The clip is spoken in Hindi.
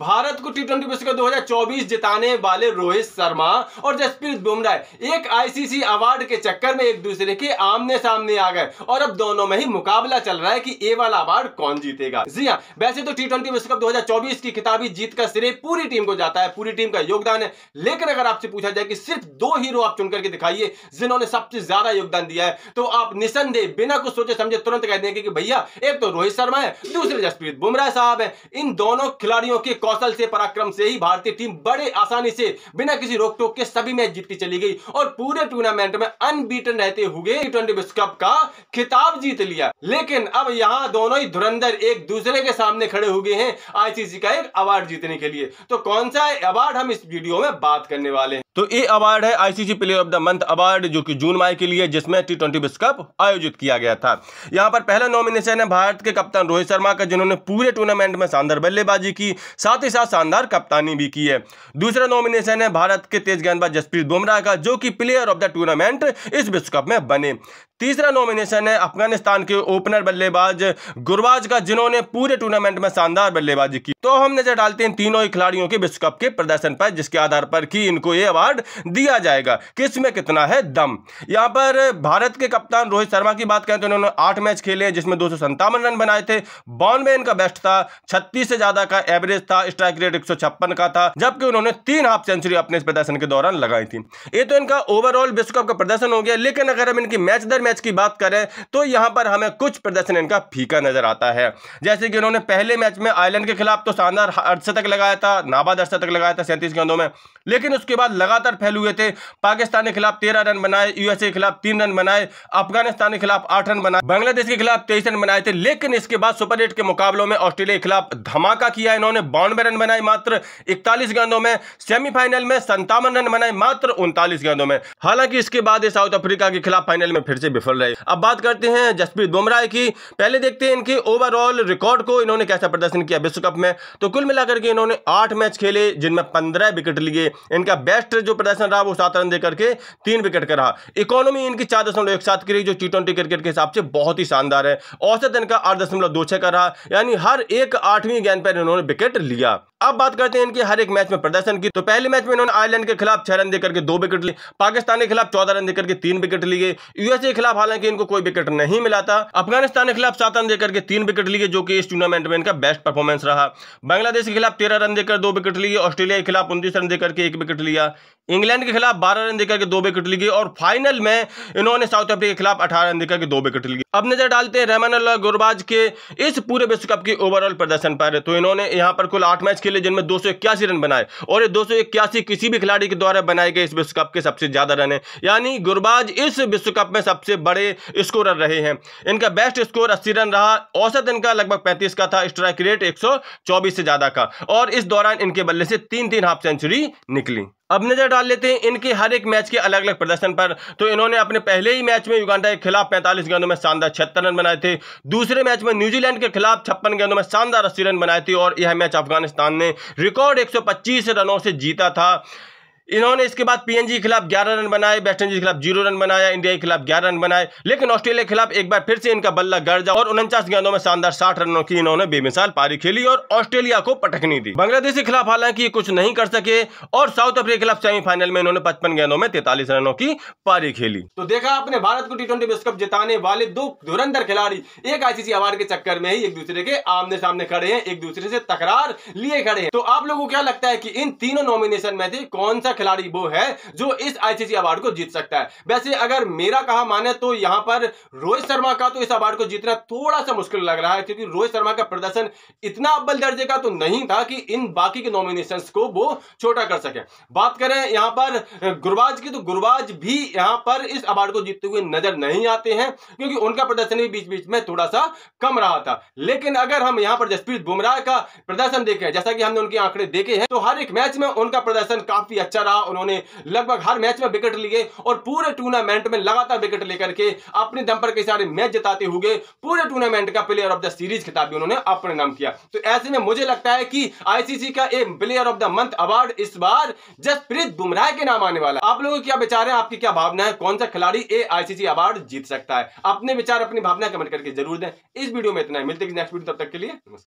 भारत को टी ट्वेंटी विश्व कप 2024 जिताने वाले रोहित शर्मा और जसप्रीत बुमराह एक आईसीसी अवार्ड के चक्कर में एक दूसरे के आमने सामने आ गए। और अब दोनों में ही मुकाबला चल रहा है कि ए वाला अवार्ड कौन जीतेगा। जी हाँ वैसे तो टी ट्वेंटी विश्व कप 2024 की किताबी जीत का श्रेय पूरी टीम को जाता है, पूरी टीम का योगदान है। लेकिन अगर आपसे पूछा जाए कि सिर्फ़ दो हीरो आप चुनकर दिखाइए, जिन्होंने सबसे ज़्यादा योगदान दिया है तो आप निसंदेह बिना कुछ सोचे समझे तुरंत कह देंगे कि भैया, एक तो रोहित शर्मा है, दूसरे जसप्रीत बुमराह साहब है। इन दोनों खिलाड़ियों के कौशल से, पराक्रम से ही भारतीय टीम बड़े आसानी से बिना किसी रोक टोक के सभी मैच जीतती चली गई और पूरे टूर्नामेंट में अनबीटन रहते हुए ट्वेंटी विश्व कप का खिताब जीत लिया। लेकिन अब यहाँ दोनों ही धुरंधर एक दूसरे के सामने खड़े हुए हैं आईसीसी का एक अवार्ड जीतने के लिए। तो कौन सा अवार्ड हम इस वीडियो में बात करने वाले हैं? तो ये अवार्ड है ICC player of the month award जो कि जून माह के लिए, जिसमें टी ट्वेंटी विश्व कप आयोजित किया गया था। यहाँ पर पहला नॉमिनेशन है भारत के कप्तान रोहित शर्मा का, जिन्होंने पूरे टूर्नामेंट में शानदार बल्लेबाजी की, साथ ही साथ शानदार कप्तानी भी की है। दूसरा नॉमिनेशन है भारत के तेज गेंदबाज जसप्रीत बुमराह का, जो कि प्लेयर ऑफ़ द टूर्नामेंट इस विश्व कप में बने। तीसरा नॉमिनेशन है अफ़गानिस्तान के ओपनर बल्लेबाज गुरबाज का, जिन्होंने पूरे टूर्नामेंट में शानदार बल्लेबाजी की। तो हम नज़र डालते हैं तीनों ही खिलाड़ियों के विश्व कप के प्रदर्शन पर, जिसके आधार पर कि इनको ये अवार्ड दिया जाएगा। किसमें कितना है? दम। यहाँ पर भारत के कप्तान रोहित शर्मा की बात करें तो उन्होंने आठ मैच खेले, जिसमें दो रन बनाए थे। बानवे इनका बेस्ट था, छत्तीस से ज़्यादा का एवरेज था, स्ट्राइक रेट एक का था, जबकि उन्होंने तीन हाफ़ सेंचुरी अपने प्रदर्शन के दौरान लगाई थी। ये तो इनका ओवरऑल विश्व कप का प्रदर्शन हो गया, लेकिन अगर हम इनकी मैच दर मैच की बात करें तो यहाँ पर हमें कुछ प्रदर्शन इनका फीका नज़र आता है। जैसे कि उन्होंने पहले मैच में आयरलैंड के खिलाफ तो शानदार अर्धशतक लगाया था, नाबाद अर्धशतक लगाया था सैंतीस गेंदों में, लेकिन उसके बाद लगातार फैल हुए थे। पाकिस्तान के खिलाफ तेरह रन बनाए, यूएसए के खिलाफ तीन रन बनाए, अफ़गानिस्तान के खिलाफ आठ रन बनाए, बांग्लादेश के खिलाफ तेईस रन बनाए थे। लेकिन इसके बाद सुपर एट के मुकाबलों में ऑस्ट्रेलिया के खिलाफ धमाका किया। इन्होंने बानवे रन बनाए मात्र, इकतालीस गेंदों में। सेमीफाइनल में संतावन रन बनाए मात्र, उनतालीस गेंदों में। हालाँकि इसके बाद साउथ अफ्रीका के खिलाफ फाइनल में फिर से विफल रहे। अब बात करते हैं जसप्रीत बुमराह की। पहले देखते हैं इनके ओवरऑल रिकॉर्ड को। इन्होंने कैसा प्रदर्शन किया विश्व कप में? तो कुल मिलाकर के इन्होंने आठ मैच खेले, जिनमें पंद्रह विकेट लिए। इनका बेस्ट जो प्रदर्शन रहा, वो सात रन देकर के तीन विकेट का रहा इकोनॉमी इनकी चार दशमलव एक सात की रही जो टी ट्वेंटी क्रिकेट के हिसाब से बहुत ही शानदार है। औसत इनका आठ दशमलव दो छह का रहा यानी हर एक आठवीं गेंद पर इन्होंने विकेट लिया। अब बात करते हैं इनके हर एक मैच में प्रदर्शन की। तो पहले मैच में इन्होंने आयरलैंड के खिलाफ छह रन देकर के दो विकेट लिए। पाकिस्तान के खिलाफ चौदह रन देकर के तीन विकेट लिए। यूएसए के खिलाफ हालाँकि इनको कोई विकेट नहीं मिला था। अफ़गानिस्तान के खिलाफ सात रन देकर के तीन विकेट लिए, जो कि इस टूर्नामेंट में इनका बेस्ट परफॉर्मेंस रहा। बांग्लादेश के खिलाफ तेरह रन देकर दो विकेट लिए। ऑस्ट्रेलिया के खिलाफ उनतीस रन देकर के एक विकेट लिया। इंग्लैंड के खिलाफ बारह रन देकर के दो विकेट लिए। और फाइनल में इन्होंने साउथ अफ्रीका के खिलाफ अठारह रन देकर के दो विकेट लिए। अब नज़र डालते हैं रहमान गुरबाज के इस पूरे विश्व कप के ओवरऑल प्रदर्शन पर। तो इन्होंने यहाँ पर कुल आठ मैच खेले जिनमें दो रन बनाए और ये दो किसी भी खिलाड़ी के द्वारा बनाए गए इस विश्व कप के सबसे ज़्यादा रन है। यानी गुरबाज इस विश्व कप में सबसे बड़े स्कोरर रहे हैं। इनका बेस्ट स्कोर अस्सी रन रहा, औसत इनका लगभग पैंतीस का था, स्ट्राइक रेट एक सौ चौबीस से ज़्यादा का। और इस दौरान इनके बल्ले से तीन तीन हाफ़ सेंचुरी निकली। अब नज़र डाल लेते हैं इनके हर एक मैच के अलग अलग प्रदर्शन पर। तो इन्होंने अपने पहले ही मैच में युगांडा के खिलाफ 45 गेंदों में शानदार छिहत्तर रन बनाए थे। दूसरे मैच में न्यूजीलैंड के खिलाफ छप्पन गेंदों में शानदार अस्सी रन बनाए थे और यह मैच अफ़गानिस्तान ने रिकॉर्ड 125 रनों से जीता था। इन्होंने इसके बाद पीएनजी के खिलाफ 11 रन बनाए वेस्ट इंडीज के खिलाफ ज़ीरो रन बनाया इंडिया के खिलाफ 11 रन बनाए, लेकिन ऑस्ट्रेलिया के खिलाफ एक बार फिर से इनका बल्ला गड़ जा और उनचास गेंदों में शानदार 60 रनों की इन्होंने बेमिसाल पारी खेली और ऑस्ट्रेलिया को पटकनी दी। बांग्लादेश के खिलाफ हालाँकि कुछ नहीं कर सके और साउथ अफ्रीका के खिलाफ सेमीफाइनल में इन्होंने पचपन गेंदों में तैतालीस रनों की पारी खेली। तो देखा आपने, भारत को टी ट्वेंटी विश्व कप जिताने वाले दो धुरंधर खिलाड़ी एक आईसीसी अवार्ड के चक्कर में ही एक दूसरे के आमने सामने खड़े हैं, एक दूसरे से तकरार लिए खड़े हैं। तो आप लोगों को क्या लगता है कि इन तीनों नॉमिनेशन में से कौन सा खिलाड़ी वो है जो इस आईसीसी अवार्ड को जीत सकता है। वैसे अगर मेरा कहा माने तो यहाँ पर रोहित शर्मा का तो इस अवार्ड को जीतना थोड़ा सा मुश्किल लग रहा है, क्योंकि रोहित शर्मा का प्रदर्शन इतना अव्वल दर्जे का तो नहीं था कि इन बाकी के नॉमिनेशन को वो छोटा कर सके। बात करें यहाँ पर गुरबाज की तो गुरबाज भी यहाँ पर इस अवार्ड को जीतते हुए नज़र नहीं आते हैं, क्योंकि उनका प्रदर्शन भी बीच बीच में थोड़ा सा कम रहा था। लेकिन अगर हम यहाँ पर जसप्रीत बुमराह का प्रदर्शन देखें, जैसा कि हमने उनके आंकड़े देखे हैं तो हर एक मैच में उनका प्रदर्शन काफ़ी अच्छा रहा। उन्होंने लगभग हर मैच में विकेट लिए और पूरे टूर्नामेंट में लगातार विकेट लेकर के अपने दम पर कई सारे मैच जिताते हुए पूरे टूर्नामेंट का प्लेयर ऑफ़ द सीरीज़ खिताब भी उन्होंने अपने नाम किया। तो ऐसे में मुझे लगता है कि आईसीसी का एक player of the month award इस बार जसप्रीत बुमराह के नाम आने वाला आप लोगों क्या विचार है? आपकी क्या भावना है? कौन सा खिलाड़ी ए आईसीसी अवार्ड जीत सकता है? अपने विचार, अपनी भावना कमेंट करके ज़रूर दें। इस वीडियो में इतना मिलते नेक्स्ट वीडियो तब तक के लिए नमस्कार।